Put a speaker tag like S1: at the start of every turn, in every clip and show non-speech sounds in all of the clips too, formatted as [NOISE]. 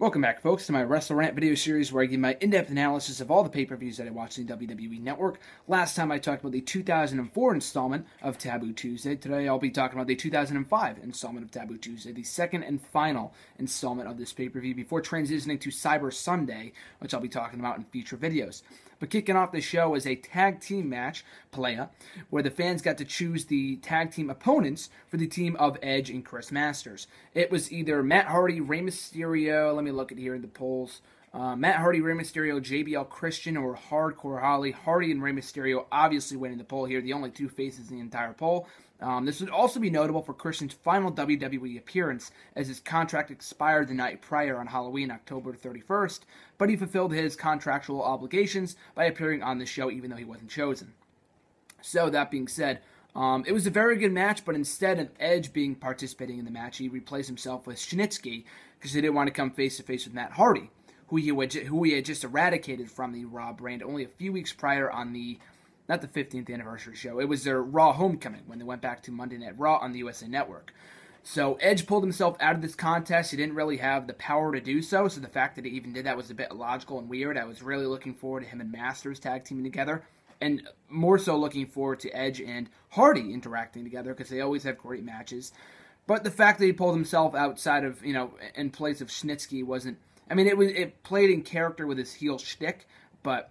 S1: Welcome back, folks, to my Wrestle Rant video series where I give my in depth analysis of all the pay per views that I watched in the WWE Network. Last time I talked about the 2004 installment of Taboo Tuesday. Today I'll be talking about the 2005 installment of Taboo Tuesday, the second and final installment of this pay per view before transitioning to Cyber Sunday, which I'll be talking about in future videos. But kicking off the show is a tag team match, Playa, where the fans got to choose the tag team opponents for the team of Edge and Chris Masters. It was either Matt Hardy, Rey Mysterio, let me look at here in the polls. Uh, Matt Hardy, Rey Mysterio, JBL Christian, or Hardcore Holly. Hardy and Rey Mysterio obviously winning the poll here, the only two faces in the entire poll. Um, this would also be notable for Christian's final WWE appearance, as his contract expired the night prior on Halloween, October 31st, but he fulfilled his contractual obligations by appearing on the show even though he wasn't chosen. So, that being said, um, it was a very good match, but instead of Edge being participating in the match, he replaced himself with Snitsky because he didn't want to come face to face with Matt Hardy, who he, would, who he had just eradicated from the Raw brand only a few weeks prior on the not the 15th anniversary show. It was their Raw homecoming when they went back to Monday Night Raw on the USA Network. So Edge pulled himself out of this contest. He didn't really have the power to do so. So the fact that he even did that was a bit illogical and weird. I was really looking forward to him and Masters tag teaming together, and more so looking forward to Edge and Hardy interacting together because they always have great matches. But the fact that he pulled himself outside of you know in place of Snitsky wasn't. I mean, it was it played in character with his heel shtick, but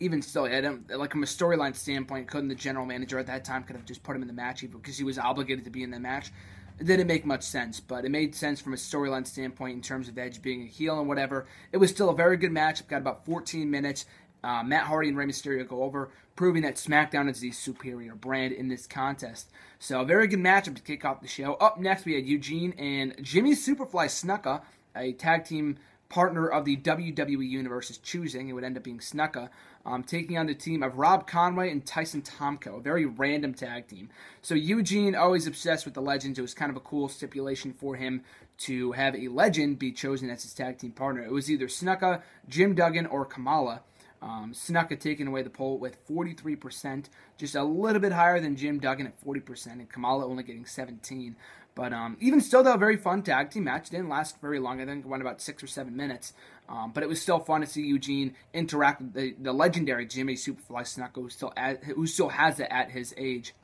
S1: even still, I don't, like from a storyline standpoint, couldn't the general manager at that time could have just put him in the match because he was obligated to be in the match? It didn't make much sense, but it made sense from a storyline standpoint in terms of Edge being a heel and whatever. It was still a very good match. Got about 14 minutes. Uh, Matt Hardy and Rey Mysterio go over, proving that SmackDown is the superior brand in this contest. So, a very good matchup to kick off the show. Up next, we had Eugene and Jimmy Superfly Snuka, a tag team partner of the WWE Universe's choosing. It would end up being Snuka, um, taking on the team of Rob Conway and Tyson Tomko, a very random tag team. So Eugene, always obsessed with the legends. It was kind of a cool stipulation for him to have a legend be chosen as his tag team partner. It was either Snuka, Jim Duggan, or Kamala. Um, Snuka taking away the poll with 43%, just a little bit higher than Jim Duggan at 40%, and Kamala only getting 17. But um, even still, though, a very fun tag team match. Didn't last very long. I think it went about six or seven minutes. Um, but it was still fun to see Eugene interact with the, the legendary Jimmy Superfly Snuka, who still at, who still has it at his age.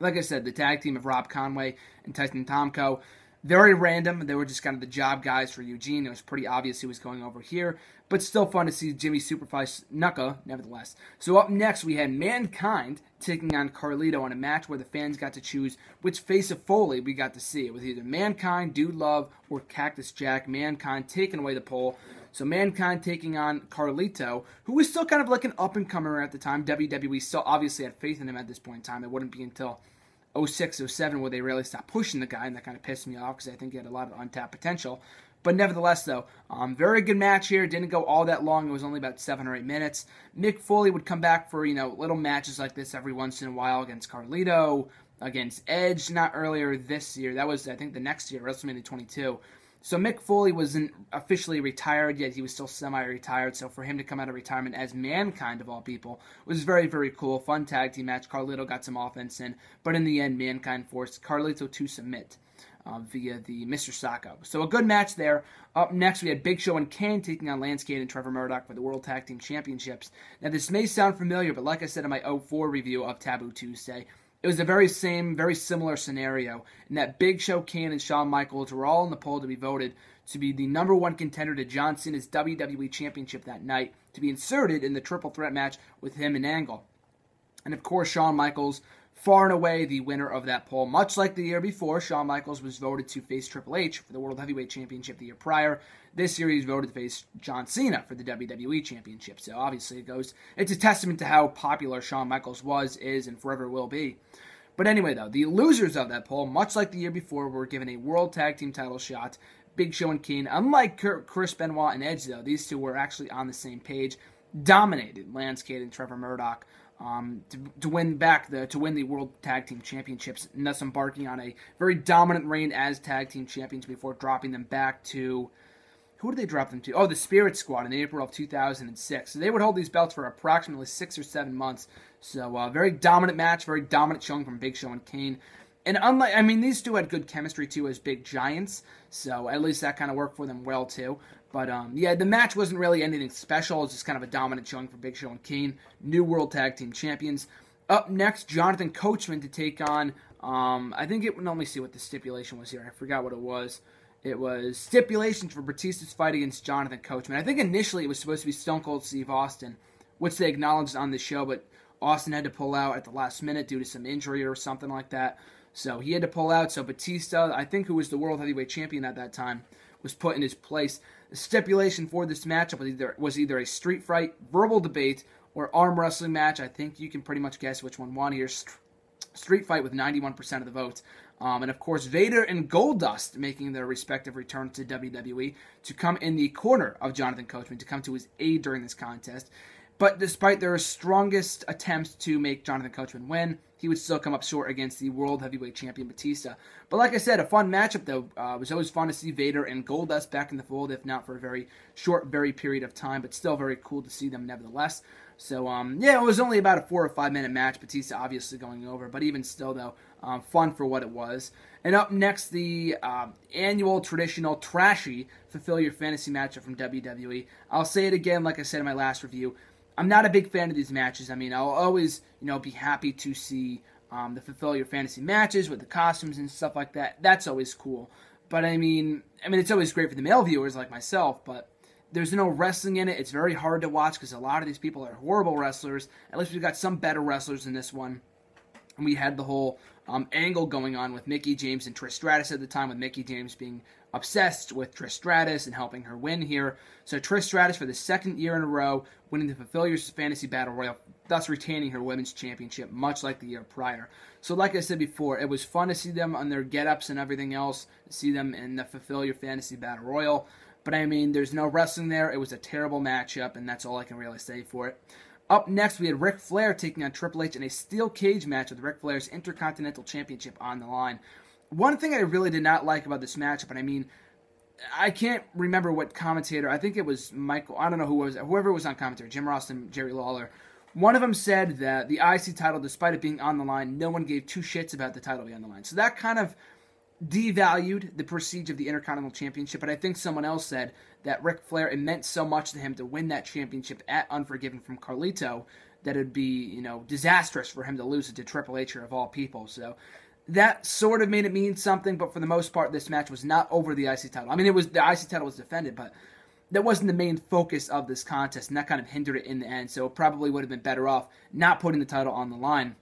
S1: Like I said, the tag team of Rob Conway and Tyson Tomko very random. They were just kind of the job guys for Eugene. It was pretty obvious he was going over here, but still fun to see Jimmy Superfly Snuka, nevertheless. So up next, we had Mankind taking on Carlito in a match where the fans got to choose which face of Foley we got to see. It was either Mankind, Dude Love, or Cactus Jack. Mankind taking away the poll. So Mankind taking on Carlito, who was still kind of like an up and comer at the time. WWE still obviously had faith in him at this point in time. It wouldn't be until 06, 07 where they really stopped pushing the guy, and that kind of pissed me off because I think he had a lot of untapped potential. But nevertheless, though, um, very good match here. Didn't go all that long. It was only about seven or eight minutes. Mick Foley would come back for you know little matches like this every once in a while against Carlito, against Edge. Not earlier this year. That was I think the next year, WrestleMania 22. So Mick Foley wasn't officially retired yet; he was still semi-retired. So for him to come out of retirement as Mankind of all people was very, very cool. Fun tag team match. Carlito got some offense in, but in the end, Mankind forced Carlito to submit. Uh, via the Mr. Socko. So a good match there. Up next, we had Big Show and Kane taking on Lance Cade and Trevor Murdoch for the World Tag Team Championships. Now, this may sound familiar, but like I said in my 04 review of Taboo Tuesday, it was a very same, very similar scenario in that Big Show, Kane, and Shawn Michaels were all in the poll to be voted to be the number one contender to John Cena's WWE Championship that night, to be inserted in the triple threat match with him and Angle. And of course, Shawn Michaels far and away the winner of that poll. Much like the year before, Shawn Michaels was voted to face Triple H for the World Heavyweight Championship the year prior. This year he's voted to face John Cena for the WWE Championship. So obviously it goes it's a testament to how popular Shawn Michaels was, is, and forever will be. But anyway, though, the losers of that poll, much like the year before, were given a World Tag Team title shot. Big Show and Kane. Unlike Chris Benoit and Edge, though, these two were actually on the same page. Dominated Lance Cade and Trevor Murdoch um, to, to win back the to win the World Tag Team Championships, and thus embarking on a very dominant reign as tag team champions before dropping them back to who did they drop them to? Oh, the Spirit Squad in April of 2006. So they would hold these belts for approximately six or seven months. So uh, very dominant match, very dominant showing from Big Show and Kane. And unlike, I mean, these two had good chemistry too as big giants, so at least that kind of worked for them well too. But um, yeah, the match wasn't really anything special. It was just kind of a dominant showing for Big Show and Kane, new World Tag Team Champions. Up next, Jonathan Coachman to take on. Um, I think it. Let me see what the stipulation was here. I forgot what it was. It was stipulations for Batista's fight against Jonathan Coachman. I think initially it was supposed to be Stone Cold Steve Austin, which they acknowledged on the show, but Austin had to pull out at the last minute due to some injury or something like that. So he had to pull out. So Batista, I think who was the world heavyweight champion at that time, was put in his place. Stipulation for this matchup was either was either a street fight, verbal debate, or arm wrestling match. I think you can pretty much guess which one won here. Street fight with 91% of the votes. Um, and of course, Vader and Goldust making their respective returns to WWE to come in the corner of Jonathan Coachman to come to his aid during this contest. But despite their strongest attempts to make Jonathan Coachman win, he would still come up short against the World Heavyweight Champion Batista. But like I said, a fun matchup though. Uh, it was always fun to see Vader and Goldust back in the fold, if not for a very short, very period of time, but still very cool to see them nevertheless. So um, yeah, it was only about a four or five minute match. Batista obviously going over, but even still though, um, fun for what it was. And up next, the uh, annual traditional trashy fulfill your fantasy matchup from WWE. I'll say it again, like I said in my last review. I'm not a big fan of these matches. I mean, I'll always, you know, be happy to see um, the fulfill your fantasy matches with the costumes and stuff like that. That's always cool. But I mean, I mean, it's always great for the male viewers like myself. But there's no wrestling in it. It's very hard to watch because a lot of these people are horrible wrestlers. At least we've got some better wrestlers in this one. And we had the whole um, angle going on with Mickie James and Trish Stratus at the time, with Mickie James being obsessed with Trish Stratus and helping her win here. So Trish Stratus for the second year in a row winning the Fulfill Your Fantasy Battle Royal, thus retaining her women's championship, much like the year prior. So like I said before, it was fun to see them on their get-ups and everything else, see them in the Fulfill Your Fantasy Battle Royal. But I mean, there's no wrestling there. It was a terrible matchup, and that's all I can really say for it. Up next, we had Ric Flair taking on Triple H in a steel cage match with Ric Flair's Intercontinental Championship on the line one thing I really did not like about this matchup, and I mean, I can't remember what commentator. I think it was Michael. I don't know who was whoever was on commentary. Jim Ross and Jerry Lawler. One of them said that the IC title, despite it being on the line, no one gave two shits about the title being on the line. So that kind of devalued the prestige of the Intercontinental Championship. But I think someone else said that Ric Flair, it meant so much to him to win that championship at Unforgiven from Carlito that it'd be, you know, disastrous for him to lose it to Triple H or of all people. So that sort of made it mean something, but for the most part, this match was not over the IC title. I mean, it was the IC title was defended, but that wasn't the main focus of this contest, and that kind of hindered it in the end. So it probably would have been better off not putting the title on the line.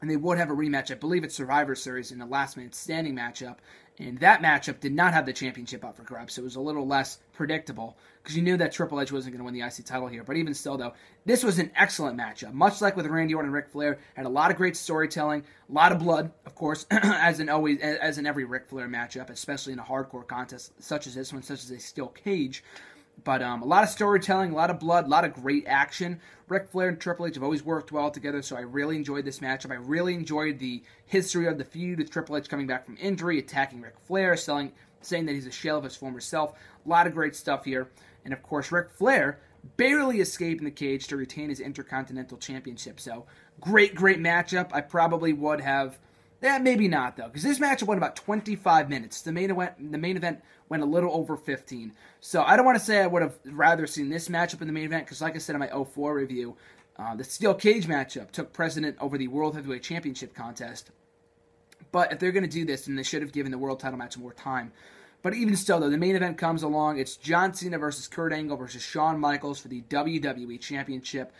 S1: And they would have a rematch, I believe it's Survivor Series in the last minute standing matchup, and that matchup did not have the championship up for grabs, so it was a little less predictable because you knew that Triple H wasn't going to win the IC title here. But even still, though, this was an excellent matchup. Much like with Randy Orton and Ric Flair, had a lot of great storytelling, a lot of blood, of course, [CLEARS THROAT] as in always as in every Ric Flair matchup, especially in a hardcore contest such as this one, such as a steel cage. But um, a lot of storytelling, a lot of blood, a lot of great action. Ric Flair and Triple H have always worked well together, so I really enjoyed this matchup. I really enjoyed the history of the feud with Triple H coming back from injury, attacking Ric Flair, selling, saying that he's a shell of his former self. A lot of great stuff here. And of course, Ric Flair barely escaping the cage to retain his Intercontinental Championship. So, great, great matchup. I probably would have yeah, maybe not though, because this matchup went about 25 minutes. The main event, the main event went a little over 15. So I don't want to say I would have rather seen this matchup in the main event, because like I said in my 04 review, uh, the steel cage matchup took precedent over the World Heavyweight Championship contest. But if they're going to do this, then they should have given the world title match more time. But even still, though, the main event comes along. It's John Cena versus Kurt Angle versus Shawn Michaels for the WWE Championship.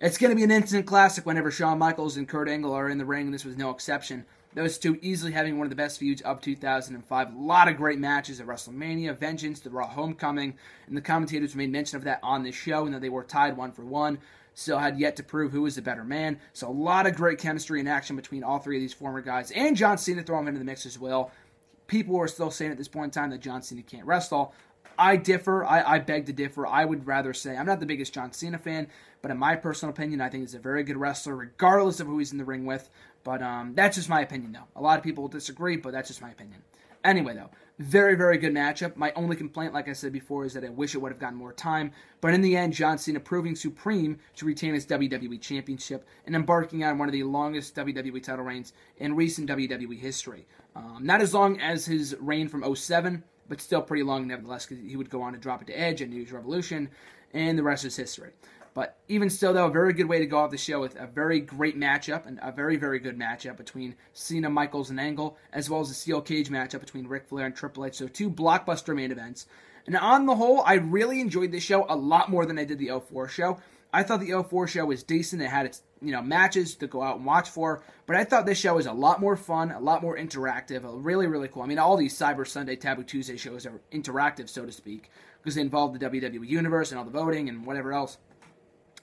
S1: It's going to be an instant classic whenever Shawn Michaels and Kurt Angle are in the ring, and this was no exception. Those two easily having one of the best feuds of 2005. A lot of great matches at WrestleMania, Vengeance, the Raw Homecoming, and the commentators made mention of that on this show, and that they were tied one for one. Still had yet to prove who was the better man. So a lot of great chemistry and action between all three of these former guys, and John Cena throw him into the mix as well. People are still saying at this point in time that John Cena can't wrestle. I differ. I, I, beg to differ. I would rather say I'm not the biggest John Cena fan, but in my personal opinion, I think he's a very good wrestler, regardless of who he's in the ring with. But um, that's just my opinion, though. A lot of people will disagree, but that's just my opinion. Anyway, though, very, very good matchup. My only complaint, like I said before, is that I wish it would have gotten more time. But in the end, John Cena proving supreme to retain his WWE Championship and embarking on one of the longest WWE title reigns in recent WWE history. Um, not as long as his reign from 07, but still pretty long nevertheless, because he would go on to drop it to Edge and New Year's Revolution, and the rest is history. But even still, though, a very good way to go off the show with a very great matchup and a very, very good matchup between Cena, Michaels, and Angle, as well as a steel cage matchup between Ric Flair and Triple H. So two blockbuster main events. And on the whole, I really enjoyed this show a lot more than I did the 04 show. I thought the 04 show was decent. It had its you know matches to go out and watch for, but I thought this show was a lot more fun, a lot more interactive, a really really cool. I mean, all these Cyber Sunday, Taboo Tuesday shows are interactive, so to speak, because they involve the WWE universe and all the voting and whatever else.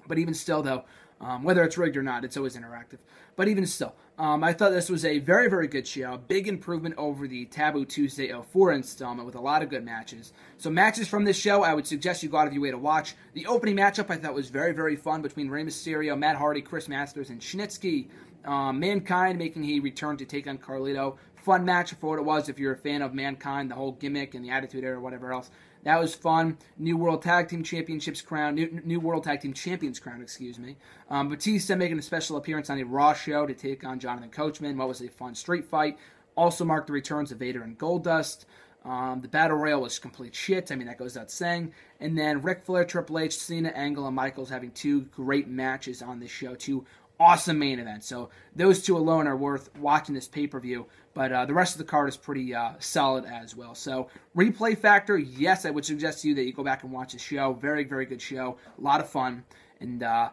S1: But even still, though, um, whether it's rigged or not, it's always interactive. But even still, um, I thought this was a very, very good show. Big improvement over the Taboo Tuesday 04 installment with a lot of good matches. So, matches from this show, I would suggest you go out of your way to watch. The opening matchup I thought was very, very fun between Rey Mysterio, Matt Hardy, Chris Masters, and Snitsky. Um, Mankind making a return to take on Carlito. Fun match for what it was if you're a fan of Mankind, the whole gimmick and the Attitude Era, whatever else. That was fun. New World Tag Team Championships crown, new, new World Tag Team Champions crown, excuse me. Um, Batista making a special appearance on a Raw show to take on Jonathan Coachman. What was a fun street fight. Also marked the returns of Vader and Goldust. Um, the battle royal was complete shit. I mean, that goes without saying. And then Ric Flair, Triple H, Cena, Angle, and Michaels having two great matches on this show. Two awesome main event. So those two alone are worth watching this pay per view. But uh, the rest of the card is pretty uh, solid as well. So replay factor, yes, I would suggest to you that you go back and watch the show. Very, very good show. A lot of fun. And uh,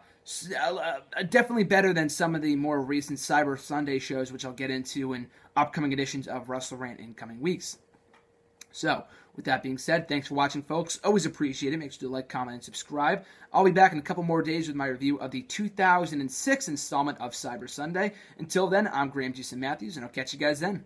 S1: uh, definitely better than some of the more recent Cyber Sunday shows, which I'll get into in upcoming editions of Wrestle Rant in coming weeks. So, with that being said, thanks for watching, folks. Always appreciate it. Make sure to like, comment, and subscribe. I'll be back in a couple more days with my review of the 2006 installment of Cyber Sunday. Until then, I'm Graham GSM Matthews, and I'll catch you guys then.